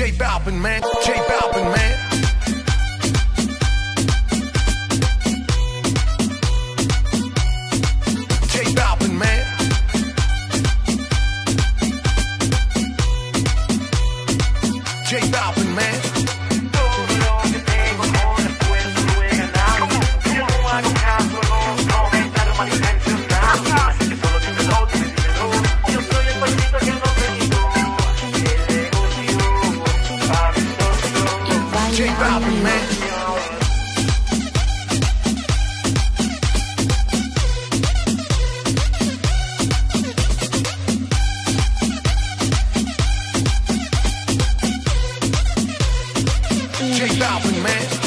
J Balvin, man. J Balvin, man. J Balvin, man. about me, man. Check man.